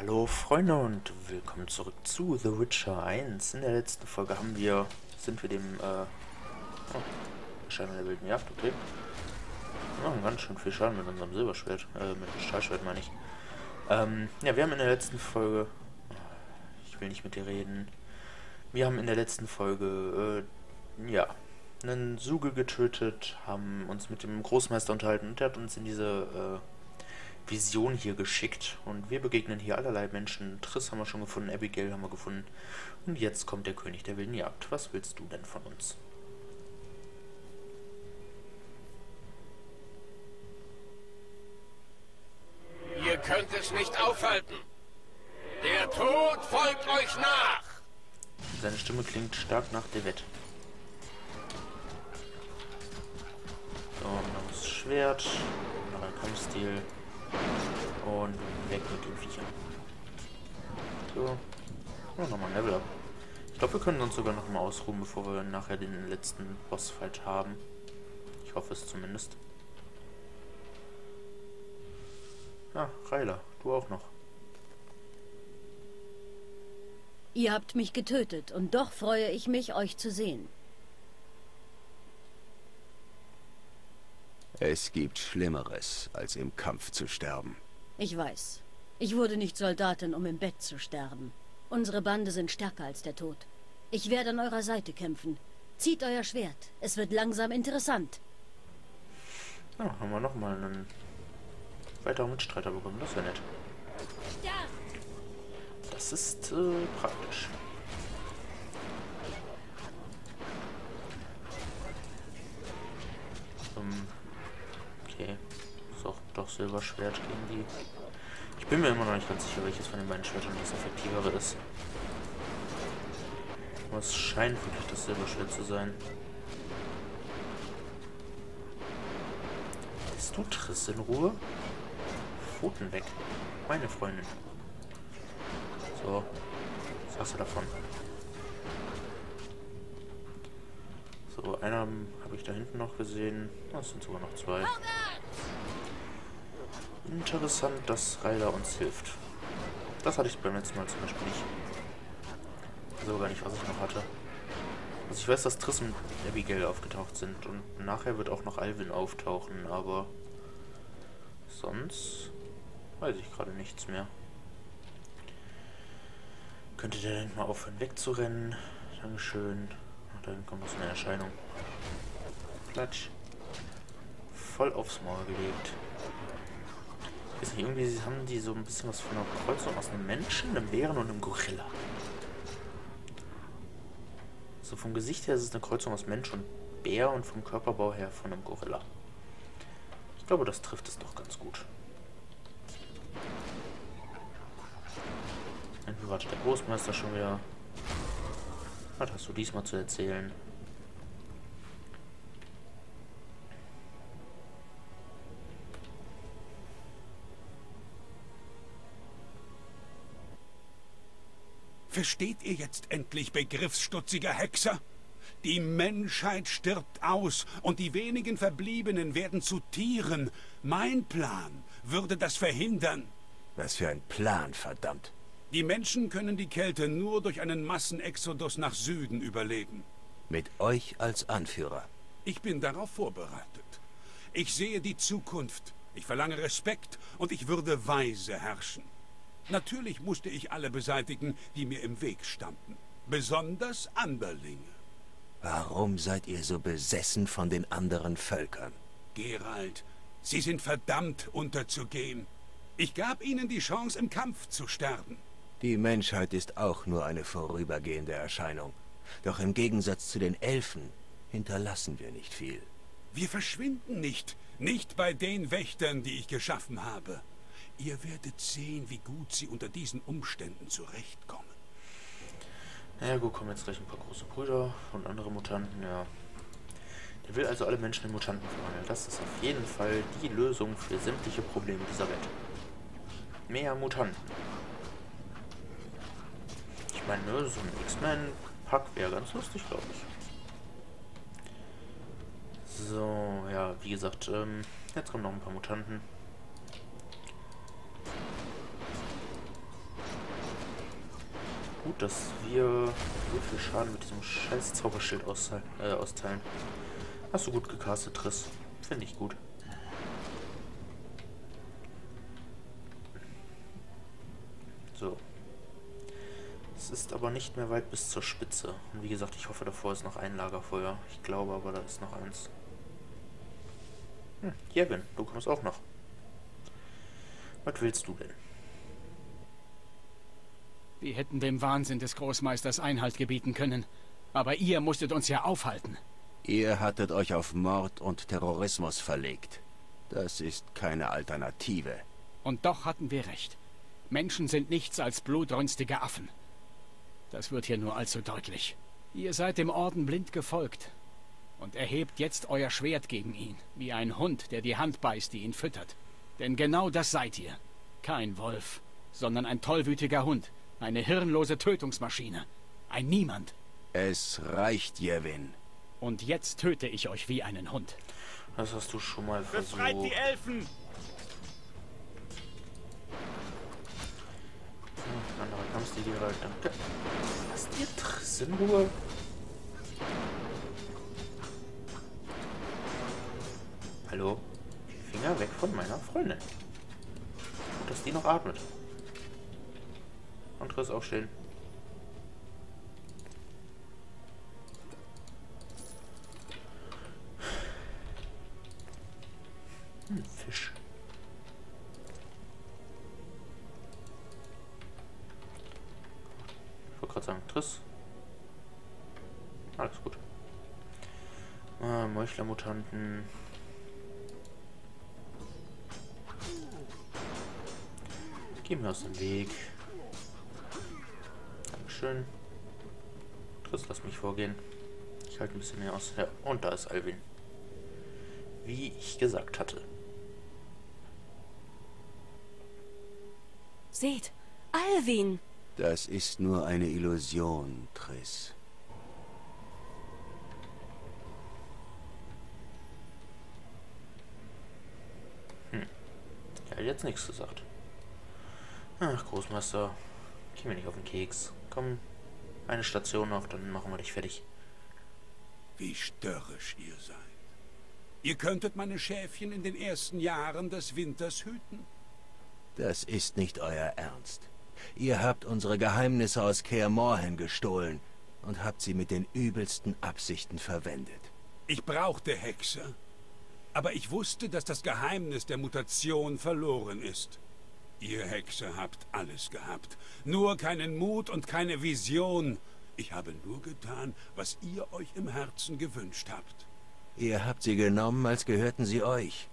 Hallo Freunde und willkommen zurück zu The Witcher 1. In der letzten Folge haben wir, sind wir dem, äh, oh, Schein der wilden Jagd, okay. Wir machen ganz schön viel Schaden mit unserem Silberschwert, äh, mit dem Stahlschwert meine ich. Ähm, ja, wir haben in der letzten Folge, ich will nicht mit dir reden, wir haben in der letzten Folge, äh, ja, einen Suge getötet, haben uns mit dem Großmeister unterhalten und der hat uns in diese, äh, Vision hier geschickt und wir begegnen hier allerlei Menschen. Triss haben wir schon gefunden, Abigail haben wir gefunden und jetzt kommt der König der wilden Jagd. Was willst du denn von uns? Ihr könnt es nicht aufhalten. Der Tod folgt euch nach. Seine Stimme klingt stark nach Devet. So, noch das Schwert, noch ein Kampfstil. Und weg mit den Viechern. So. Oh, nochmal ein Level up. Ich glaube, wir können uns sogar noch mal ausruhen, bevor wir nachher den letzten Bossfight haben. Ich hoffe es zumindest. Ah, Reiler, du auch noch. Ihr habt mich getötet und doch freue ich mich, euch zu sehen. Es gibt Schlimmeres, als im Kampf zu sterben. Ich weiß. Ich wurde nicht Soldatin, um im Bett zu sterben. Unsere Bande sind stärker als der Tod. Ich werde an eurer Seite kämpfen. Zieht euer Schwert. Es wird langsam interessant. Ja, haben wir nochmal einen weiteren Mitstreiter bekommen. Das wäre nett. Das ist äh, praktisch. Ähm, okay. Ist auch doch Silberschwert gegen die. Ich bin mir immer noch nicht ganz sicher, welches von den beiden Schwertern das effektivere ist. Aber es scheint wirklich das Silberschwert zu sein. Bist du Triss in Ruhe? Pfoten weg. Meine Freundin. So. Was hast du davon? So, einer habe ich da hinten noch gesehen. Das sind sogar noch zwei. Interessant, dass Ryder uns hilft. Das hatte ich beim letzten Mal zum Beispiel nicht. Ich weiß aber gar nicht, was ich noch hatte. Also ich weiß, dass Triss und Abigail aufgetaucht sind und nachher wird auch noch Alvin auftauchen, aber sonst weiß ich gerade nichts mehr. Könnte der denn mal aufhören wegzurennen? Dankeschön. Ach, da kommt so eine Erscheinung. Klatsch. Voll aufs Maul gelegt. Nicht, irgendwie haben die so ein bisschen was von einer Kreuzung aus einem Menschen, einem Bären und einem Gorilla. So vom Gesicht her ist es eine Kreuzung aus Mensch und Bär und vom Körperbau her von einem Gorilla. Ich glaube, das trifft es doch ganz gut. Irgendwie wartet der Großmeister schon wieder. Was hast du diesmal zu erzählen? Versteht ihr jetzt endlich, begriffsstutziger Hexer? Die Menschheit stirbt aus und die wenigen Verbliebenen werden zu Tieren. Mein Plan würde das verhindern. Was für ein Plan, verdammt. Die Menschen können die Kälte nur durch einen Massenexodus nach Süden überleben. Mit euch als Anführer. Ich bin darauf vorbereitet. Ich sehe die Zukunft. Ich verlange Respekt und ich würde weise herrschen. Natürlich musste ich alle beseitigen, die mir im Weg standen. Besonders Anderlinge. Warum seid ihr so besessen von den anderen Völkern? Gerald, sie sind verdammt unterzugehen. Ich gab ihnen die Chance, im Kampf zu sterben. Die Menschheit ist auch nur eine vorübergehende Erscheinung. Doch im Gegensatz zu den Elfen hinterlassen wir nicht viel. Wir verschwinden nicht. Nicht bei den Wächtern, die ich geschaffen habe. Ihr werdet sehen, wie gut sie unter diesen Umständen zurechtkommen. Naja, gut, kommen jetzt gleich ein paar große Brüder und andere Mutanten, ja. Der will also alle Menschen in Mutanten verwandeln. Das ist auf jeden Fall die Lösung für sämtliche Probleme dieser Welt. Mehr Mutanten. Ich meine, ne, so ein X-Men-Pack wäre ganz lustig, glaube ich. So, ja, wie gesagt, ähm, jetzt kommen noch ein paar Mutanten. Gut, dass wir so viel Schaden mit diesem scheiß Zauberschild austeilen. Äh, austeilen. Hast du gut gecastet, Triss. Finde ich gut. So. Es ist aber nicht mehr weit bis zur Spitze. Und wie gesagt, ich hoffe, davor ist noch ein Lagerfeuer. Ich glaube aber, da ist noch eins. Hm, Jevin, du kommst auch noch. Was willst du denn? Wir hätten dem Wahnsinn des Großmeisters Einhalt gebieten können. Aber ihr musstet uns ja aufhalten. Ihr hattet euch auf Mord und Terrorismus verlegt. Das ist keine Alternative. Und doch hatten wir recht. Menschen sind nichts als blutrünstige Affen. Das wird hier nur allzu deutlich. Ihr seid dem Orden blind gefolgt. Und erhebt jetzt euer Schwert gegen ihn, wie ein Hund, der die Hand beißt, die ihn füttert. Denn genau das seid ihr. Kein Wolf, sondern ein tollwütiger Hund, eine hirnlose Tötungsmaschine. Ein Niemand. Es reicht, Jevin. Und jetzt töte ich euch wie einen Hund. Das hast du schon mal versucht. Befreit die Elfen! Hm, Anderer Kampfstil, Geralt, danke. Lass dir Triss in Ruhe. Hallo? Finger weg von meiner Freundin. Gut, dass die noch atmet. Und Triss aufstehen. Hm, Fisch. Ich wollte gerade sagen, Triss. Alles gut. Ah, Meuchlermutanten. Geh mir aus dem Weg. Dankeschön. Triss, lass mich vorgehen. Ich halte ein bisschen mehr aus. Ja, und da ist Alvin. Wie ich gesagt hatte. Seht, Alvin! Das ist nur eine Illusion, Triss. Er hat jetzt nichts gesagt. Ach, Großmeister. Geh mir nicht auf den Keks. Komm, eine Station noch, dann machen wir dich fertig. Wie störrisch ihr seid. Ihr könntet meine Schäfchen in den ersten Jahren des Winters hüten. Das ist nicht euer Ernst. Ihr habt unsere Geheimnisse aus Kaer Morhen gestohlen und habt sie mit den übelsten Absichten verwendet. Ich brauchte Hexe. Aber ich wusste, dass das Geheimnis der Mutation verloren ist. Ihr Hexe habt alles gehabt. Nur keinen Mut und keine Vision. Ich habe nur getan, was ihr euch im Herzen gewünscht habt. Ihr habt sie genommen, als gehörten sie euch.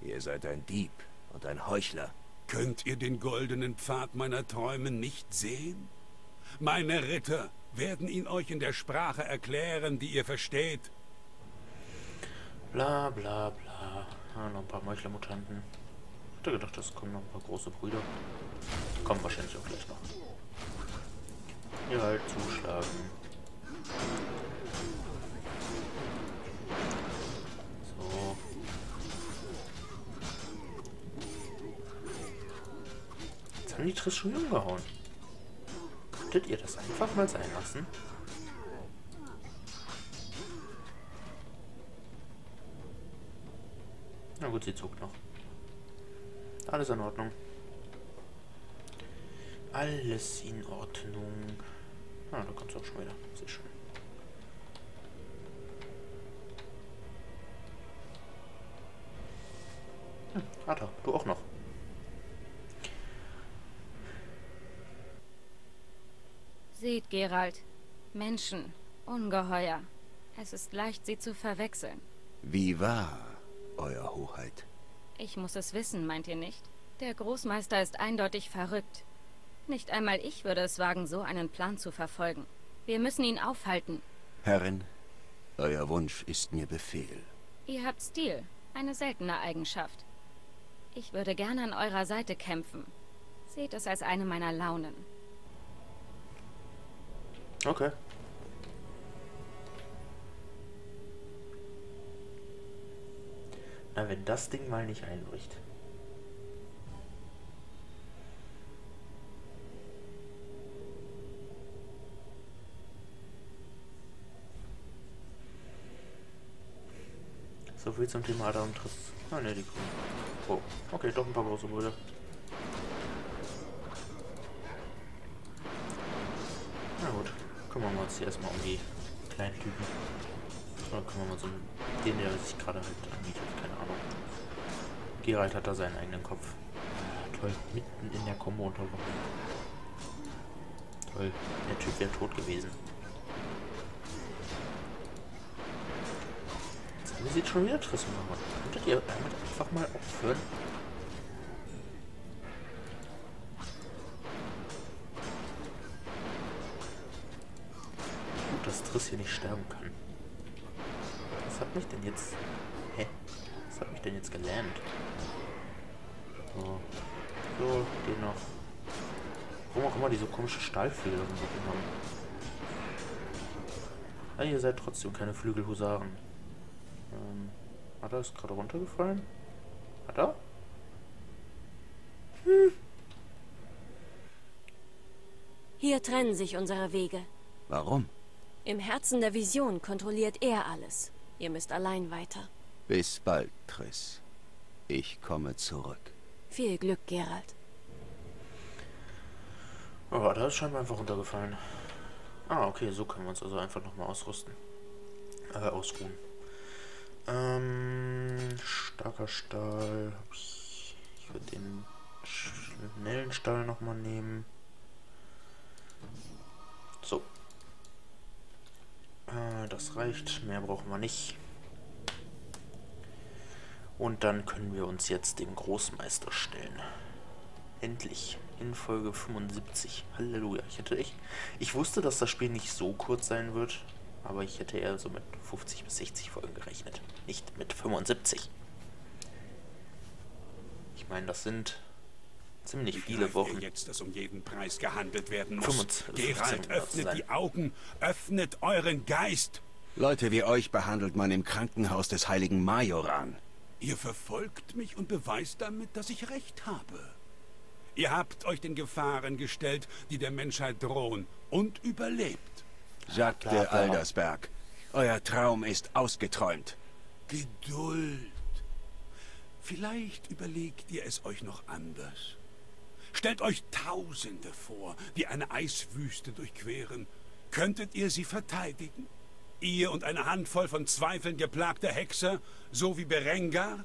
Ihr seid ein Dieb und ein Heuchler. Könnt ihr den goldenen Pfad meiner Träume nicht sehen? Meine Ritter werden ihn euch in der Sprache erklären, die ihr versteht. Bla bla bla. Ah, noch ein paar Meuchlermutanten. Ich hätte gedacht, es kommen noch ein paar große Brüder. Kommen wahrscheinlich auch gleich noch. Hier halt zuschlagen. So. Jetzt haben die Triss schon umgehauen. Könntet ihr das einfach mal sein lassen? Na gut, sie zuckt noch. Alles in Ordnung. Alles in Ordnung. Ah, da kommst du auch schon wieder. Sehr schön. Hm, Arthur, du auch noch. Seht, Gerald. Menschen. Ungeheuer. Es ist leicht, sie zu verwechseln. Wie wahr, Euer Hoheit? Ich muss es wissen, meint ihr nicht? Der Großmeister ist eindeutig verrückt. Nicht einmal ich würde es wagen, so einen Plan zu verfolgen. Wir müssen ihn aufhalten. Herrin, euer Wunsch ist mir Befehl. Ihr habt Stil, eine seltene Eigenschaft. Ich würde gerne an eurer Seite kämpfen. Seht es als eine meiner Launen. Okay. Na, wenn das Ding mal nicht einbricht. So viel zum Thema Adam Triss. Ah ne, die Grünen. Oh, okay, doch ein paar große Brüder. Na gut, kümmern wir uns hier erstmal um die kleinen Typen. Oder kümmern wir uns um den, der sich gerade halt anbietet. Geralt hat da seinen eigenen Kopf. Toll, mitten in der Kombo unterbrochen. Toll, der Typ wäre tot gewesen. Jetzt sieht schon wieder Triss machen. Könntet ihr damit einfach mal aufhören? Gut, dass Triss hier nicht sterben kann. Was hat mich denn jetzt... Hä? Was hat mich denn jetzt gelähmt? So. So, den noch. Warum auch immer die so komische Stahlfedern haben. Ah, ihr seid trotzdem keine Flügelhusaren. Ähm, hat er ist gerade runtergefallen? Hat er? Hm. Hier trennen sich unsere Wege. Warum? Im Herzen der Vision kontrolliert er alles. Ihr müsst allein weiter. Bis bald, Triss. Ich komme zurück. Viel Glück, Geralt. Oh, da ist scheinbar einfach runtergefallen. Ah, okay, so können wir uns also einfach nochmal ausrüsten. Äh, ausruhen. Ähm, starker Stahl. Ich, ich würde den schnellen Stahl nochmal nehmen. So. Äh, das reicht. Mehr brauchen wir nicht. Und dann können wir uns jetzt dem Großmeister stellen. Endlich. In Folge 75. Halleluja. Ich hätte echt. Ich wusste, dass das Spiel nicht so kurz sein wird. Aber ich hätte eher so mit 50 bis 60 Folgen gerechnet. Nicht mit 75. Ich meine, das sind ziemlich viele Wochen. jetzt, dass um jeden Preis gehandelt werden muss. 25, Geralt, öffnet die Augen, öffnet euren Geist. Leute wie euch behandelt man im Krankenhaus des heiligen Majoran. Ihr verfolgt mich und beweist damit, dass ich recht habe. Ihr habt euch den Gefahren gestellt, die der Menschheit drohen, und überlebt. De Aldersberg, euer Traum ist ausgeträumt. Geduld. Vielleicht überlegt ihr es euch noch anders. Stellt euch Tausende vor, die eine Eiswüste durchqueren. Könntet ihr sie verteidigen? Ihr und eine Handvoll von Zweifeln geplagter Hexer, so wie Berengar?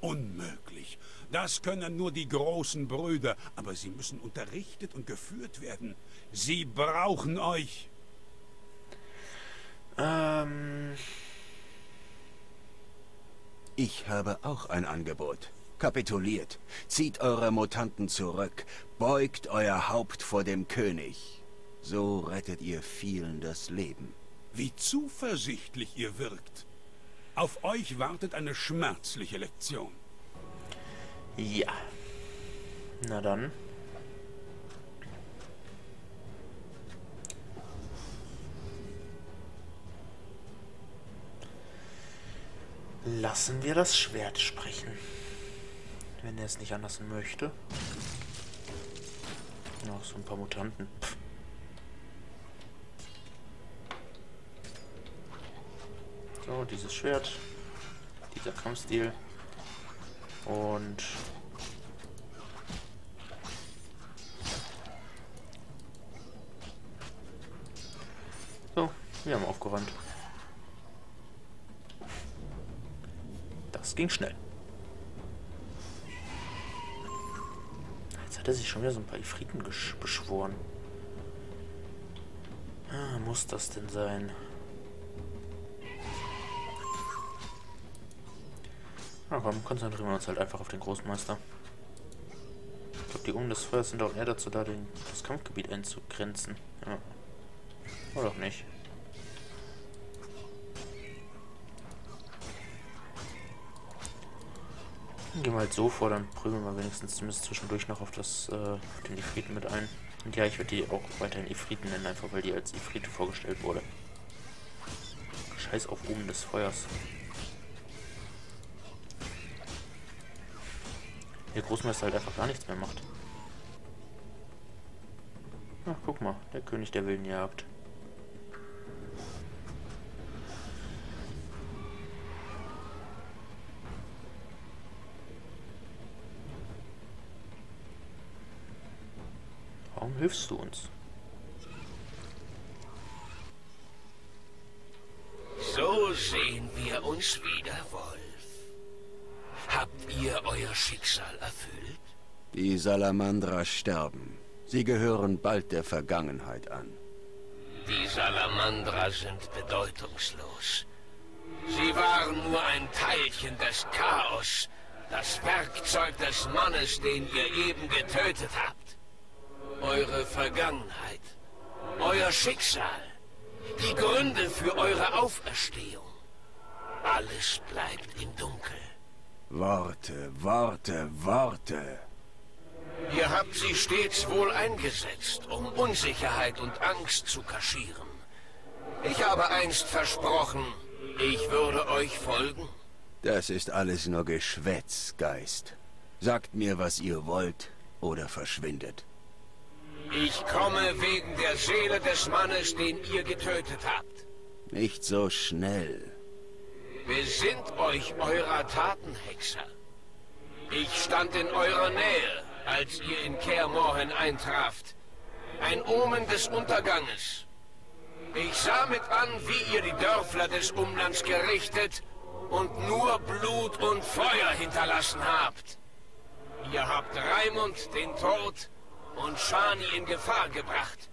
Unmöglich. Das können nur die großen Brüder, aber sie müssen unterrichtet und geführt werden. Sie brauchen euch. Ähm. Ich habe auch ein Angebot. Kapituliert. Zieht eure Mutanten zurück. Beugt euer Haupt vor dem König. So rettet ihr vielen das Leben. Wie zuversichtlich ihr wirkt. Auf euch wartet eine schmerzliche Lektion. Ja. Na dann. Lassen wir das Schwert sprechen. Wenn er es nicht anders möchte. Noch so ein paar Mutanten. Pff. So, dieses Schwert. Dieser Kampfstil. Und... So, wir haben aufgeräumt. Das ging schnell. Jetzt hat er sich schon wieder so ein paar Ifriten beschworen. Ah, muss das denn sein? Na komm, konzentrieren wir uns halt einfach auf den Großmeister. Ich glaube, dieUngen des Feuers sind auch eher dazu da, den, das Kampfgebiet einzugrenzen. Ja. Oder auch nicht. Gehen wir halt so vor, dann prügeln wir wenigstens zumindest zwischendurch noch auf das äh, auf den Ifriten mit ein. Und ja, ich werde die auch weiterhin Ifriten nennen, einfach weil die als Ifrite vorgestellt wurde. Scheiß auf oben des Feuers. der Großmeister halt einfach gar nichts mehr macht. Ach, guck mal, der König der wilden Jagd. Warum hilfst du uns? So sehen wir uns wieder wohl. Ihr euer Schicksal erfüllt? Die Salamandra sterben. Sie gehören bald der Vergangenheit an. Die Salamandra sind bedeutungslos. Sie waren nur ein Teilchen des Chaos, das Werkzeug des Mannes, den ihr eben getötet habt. Eure Vergangenheit, euer Schicksal, die Gründe für eure Auferstehung. Alles bleibt im Dunkel. Worte, Worte, Worte. Ihr habt sie stets wohl eingesetzt, um Unsicherheit und Angst zu kaschieren. Ich habe einst versprochen, ich würde euch folgen. Das ist alles nur Geschwätz, Geist. Sagt mir, was ihr wollt, oder verschwindet. Ich komme wegen der Seele des Mannes, den ihr getötet habt. Nicht so schnell. Besinnt euch eurer Taten, Hexer. Ich stand in eurer Nähe, als ihr in Kaer Morhen eintraft. Ein Omen des Unterganges. Ich sah mit an, wie ihr die Dörfler des Umlands gerichtet und nur Blut und Feuer hinterlassen habt. Ihr habt Raimund den Tod und Shani in Gefahr gebracht,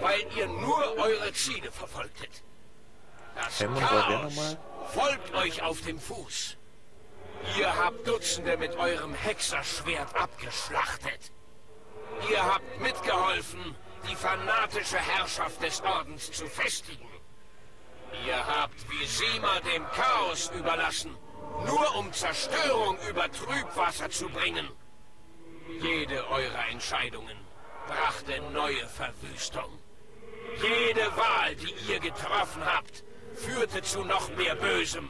weil ihr nur eure Ziele verfolgtet. Das wer Chaos folgt euch auf dem Fuß. Ihr habt Dutzende mit eurem Hexerschwert abgeschlachtet. Ihr habt mitgeholfen, die fanatische Herrschaft des Ordens zu festigen. Ihr habt Visima dem Chaos überlassen, nur um Zerstörung über Trübwasser zu bringen. Jede eurer Entscheidungen brachte neue Verwüstung. Jede Wahl, die ihr getroffen habt, führte zu noch mehr Bösem.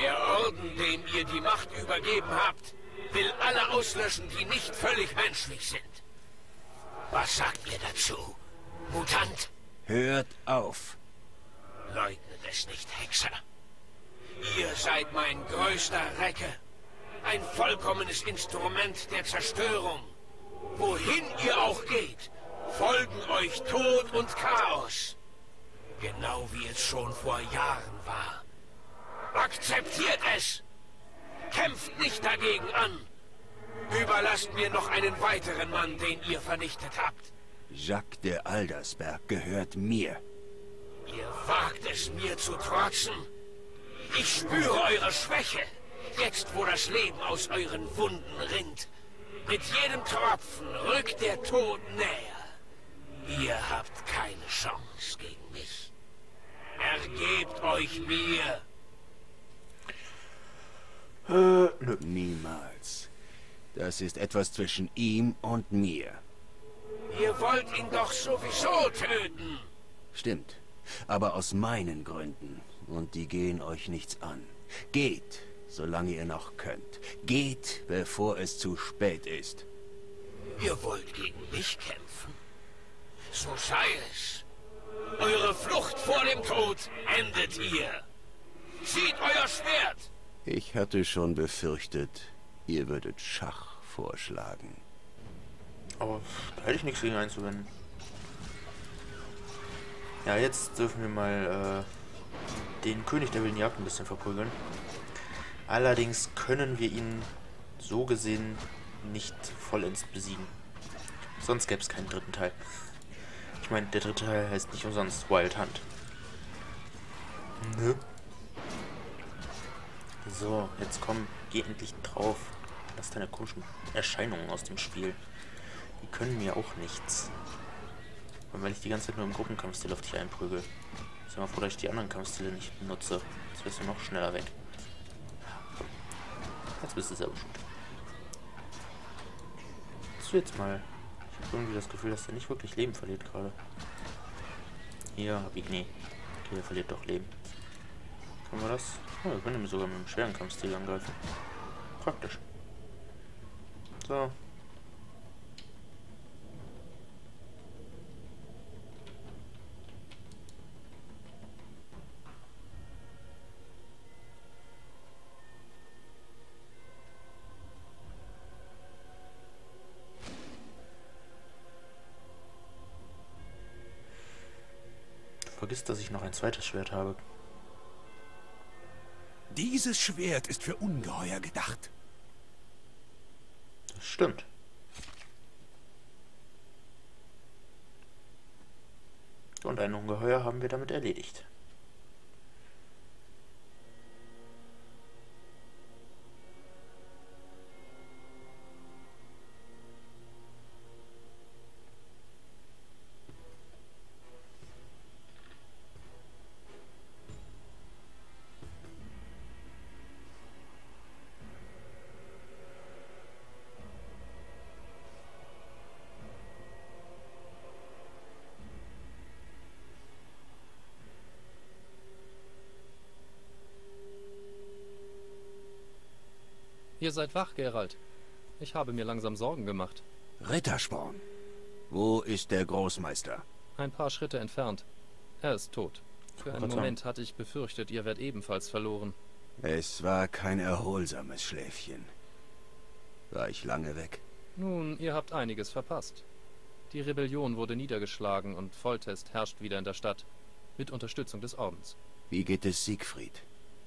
Der Orden, dem ihr die Macht übergeben habt, will alle auslöschen, die nicht völlig menschlich sind. Was sagt ihr dazu, Mutant? Hört auf. Leugnet es nicht, Hexer. Ihr seid mein größter Recke. Ein vollkommenes Instrument der Zerstörung. Wohin ihr auch geht, folgen euch Tod und Chaos. Genau wie es schon vor Jahren war. Akzeptiert es! Kämpft nicht dagegen an! Überlasst mir noch einen weiteren Mann, den ihr vernichtet habt. Jacques de Aldersberg gehört mir. Ihr wagt es mir zu trotzen. Ich spüre eure Schwäche, jetzt wo das Leben aus euren Wunden rinnt. Mit jedem Tropfen rückt der Tod näher. Ihr habt keine Chance gegen mich. Ergebt euch mir. Äh, nö. Niemals. Das ist etwas zwischen ihm und mir. Ihr wollt ihn doch sowieso töten. Stimmt. Aber aus meinen Gründen. Und die gehen euch nichts an. Geht, solange ihr noch könnt. Geht, bevor es zu spät ist. Ihr wollt gegen mich kämpfen? So sei es. Eure Flucht vor dem Tod endet hier. Zieht euer Schwert. Ich hatte schon befürchtet, ihr würdet Schach vorschlagen. Aber da hätte ich nichts gegen einzuwenden. Ja, jetzt dürfen wir mal äh, den König der wilden Jagd ein bisschen verprügeln. Allerdings können wir ihn so gesehen nicht vollends besiegen. Sonst gäbe es keinen dritten Teil. Ich meine, der dritte Teil heißt nicht umsonst Wild Hunt. Nö. So, jetzt komm, geh endlich drauf. Lass deine komischen Erscheinungen aus dem Spiel. Die können mir auch nichts. Und wenn ich die ganze Zeit nur im Gruppenkampfstil auf dich einprügel. Sag mal froh, dass ich die anderen Kampfstile nicht nutze. Jetzt wirst du noch schneller weg. Jetzt bist du selber schuld. Du jetzt mal... Habe irgendwie das Gefühl, dass er nicht wirklich Leben verliert gerade. Hier hab ich... Nee. Okay, er verliert doch Leben. Können wir das? Oh, wir können ihn sogar mit dem schweren Kampfstil angreifen. Praktisch. So. Vergiss, dass ich noch ein zweites Schwert habe. Dieses Schwert ist für Ungeheuer gedacht. Das stimmt. Und ein Ungeheuer haben wir damit erledigt. Ihr seid wach, Gerald. Ich habe mir langsam Sorgen gemacht. Rittersporn. Wo ist der Großmeister? Ein paar Schritte entfernt. Er ist tot. Für einen Moment hatte ich befürchtet, ihr werdet ebenfalls verloren. Es war kein erholsames Schläfchen. War ich lange weg? Nun, ihr habt einiges verpasst. Die Rebellion wurde niedergeschlagen und Volltest herrscht wieder in der Stadt. Mit Unterstützung des Ordens. Wie geht es Siegfried?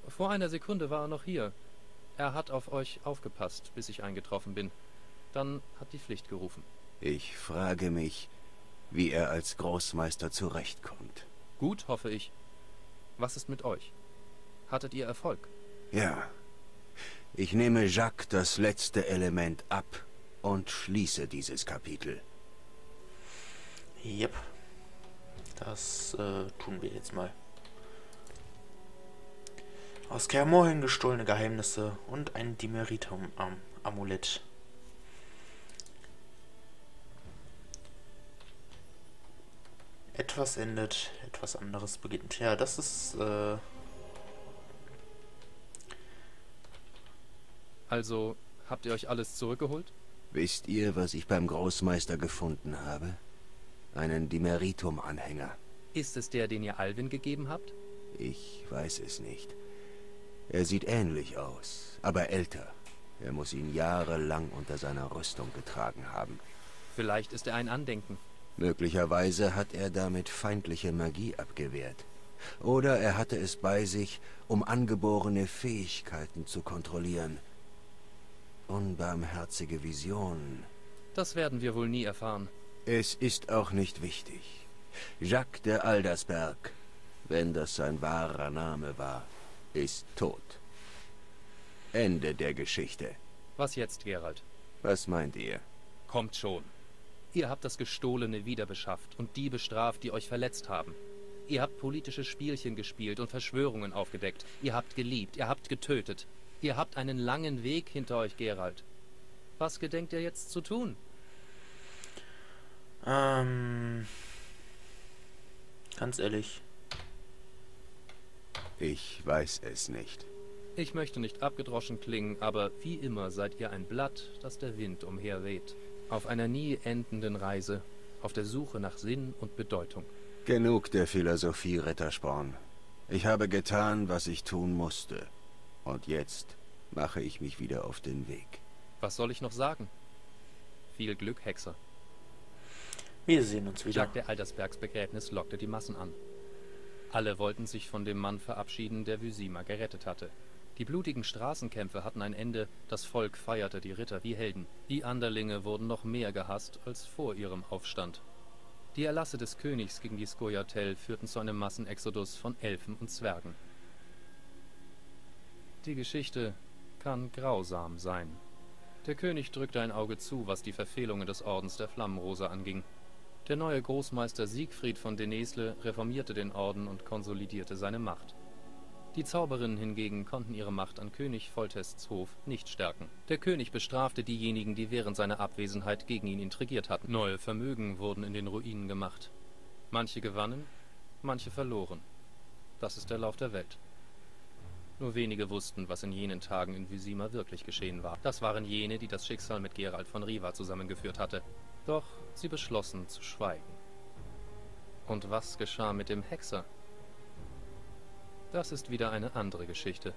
Vor einer Sekunde war er noch hier. Er hat auf euch aufgepasst, bis ich eingetroffen bin. Dann hat die Pflicht gerufen. Ich frage mich, wie er als Großmeister zurechtkommt. Gut, hoffe ich. Was ist mit euch? Hattet ihr Erfolg? Ja. Ich nehme Jacques das letzte Element ab und schließe dieses Kapitel. Yep. Das äh, tun wir jetzt mal. Aus Kaer Morhen gestohlene Geheimnisse und ein Dimeritum-Amulett. Etwas endet, etwas anderes beginnt. Ja, das ist äh, Also, habt ihr euch alles zurückgeholt? Wisst ihr, was ich beim Großmeister gefunden habe? Einen Dimeritum-Anhänger. Ist es der, den ihr Alvin gegeben habt? Ich weiß es nicht. Er sieht ähnlich aus, aber älter. Er muss ihn jahrelang unter seiner Rüstung getragen haben. Vielleicht ist er ein Andenken. Möglicherweise hat er damit feindliche Magie abgewehrt. Oder er hatte es bei sich, um angeborene Fähigkeiten zu kontrollieren. Unbarmherzige Visionen. Das werden wir wohl nie erfahren. Es ist auch nicht wichtig. Jacques de Aldersberg, wenn das sein wahrer Name war, ist tot. Ende der Geschichte. Was jetzt, Gerald? Was meint ihr? Kommt schon. Ihr habt das Gestohlene wiederbeschafft und die bestraft, die euch verletzt haben. Ihr habt politische Spielchen gespielt und Verschwörungen aufgedeckt. Ihr habt geliebt, ihr habt getötet. Ihr habt einen langen Weg hinter euch, Gerald. Was gedenkt ihr jetzt zu tun? ähm, ganz ehrlich. Ich weiß es nicht. Ich möchte nicht abgedroschen klingen, aber wie immer seid ihr ein Blatt, das der Wind umherweht. Auf einer nie endenden Reise, auf der Suche nach Sinn und Bedeutung. Genug der Philosophie, Rittersporn. Ich habe getan, was ich tun musste. Und jetzt mache ich mich wieder auf den Weg. Was soll ich noch sagen? Viel Glück, Hexer. Wir sehen uns wieder. Jacques der Altersbergs Begräbnis lockte die Massen an. Alle wollten sich von dem Mann verabschieden, der Vysima gerettet hatte. Die blutigen Straßenkämpfe hatten ein Ende, das Volk feierte die Ritter wie Helden. Die Anderlinge wurden noch mehr gehasst als vor ihrem Aufstand. Die Erlasse des Königs gegen die Skoyatel führten zu einem Massenexodus von Elfen und Zwergen. Die Geschichte kann grausam sein. Der König drückte ein Auge zu, was die Verfehlungen des Ordens der Flammenrose anging. Der neue Großmeister Siegfried von Denesle reformierte den Orden und konsolidierte seine Macht. Die Zauberinnen hingegen konnten ihre Macht an König Voltests Hof nicht stärken. Der König bestrafte diejenigen, die während seiner Abwesenheit gegen ihn intrigiert hatten. Neue Vermögen wurden in den Ruinen gemacht. Manche gewannen, manche verloren. Das ist der Lauf der Welt. Nur wenige wussten, was in jenen Tagen in Vysima wirklich geschehen war. Das waren jene, die das Schicksal mit Gerald von Riva zusammengeführt hatte. Doch sie beschlossen zu schweigen. Und was geschah mit dem Hexer? Das ist wieder eine andere Geschichte.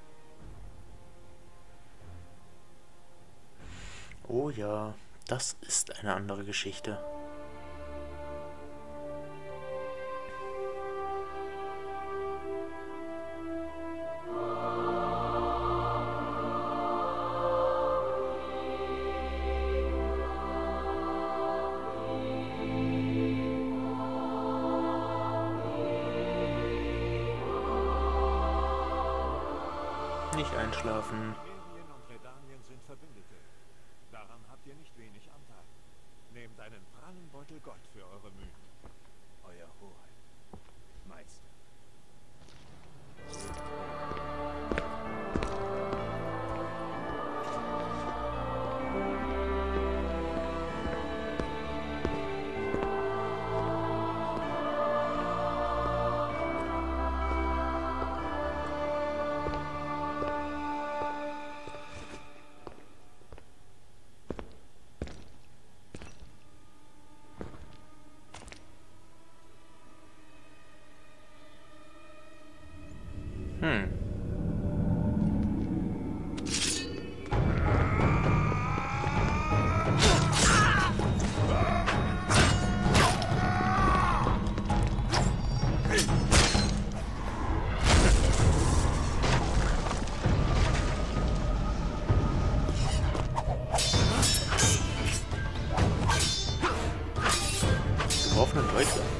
Oh ja, das ist eine andere Geschichte.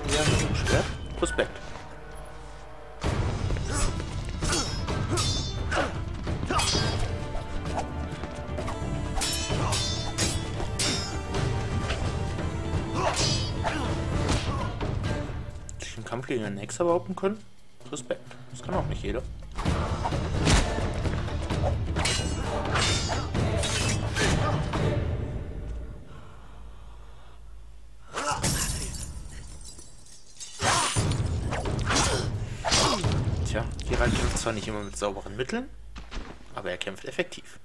Mit dem Schwert? Respekt. Sich im Kampf gegen einen Hexer behaupten können? Respekt. Das kann auch nicht jeder. Immer mit sauberen Mitteln, aber er kämpft effektiv.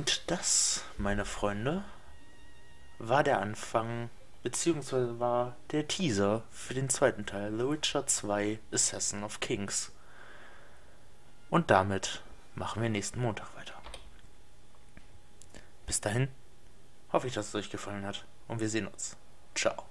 Und das, meine Freunde, war der Anfang, beziehungsweise war der Teaser für den zweiten Teil, The Witcher 2 Assassin of Kings. Und damit machen wir nächsten Montag weiter. Bis dahin hoffe ich, dass es euch gefallen hat und wir sehen uns. Ciao.